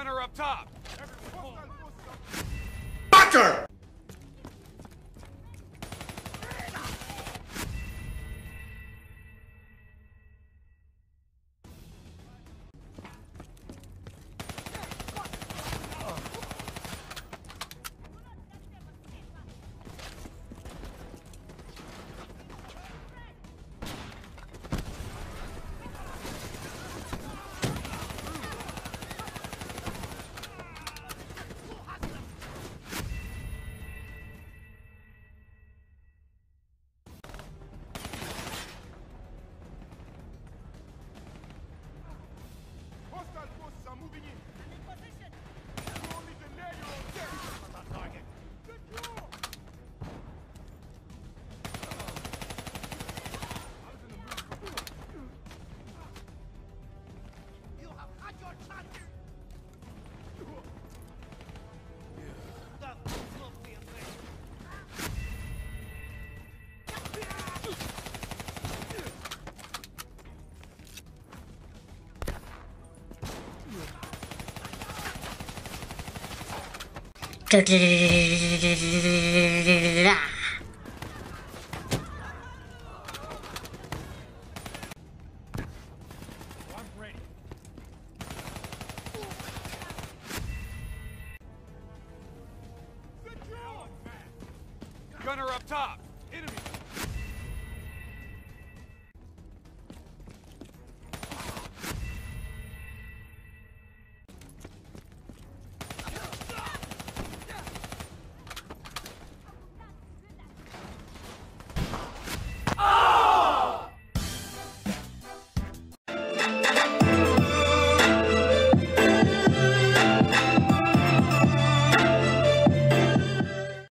Gunner up top. Fucker! Are moving in. You only can lay your own Gunner up top.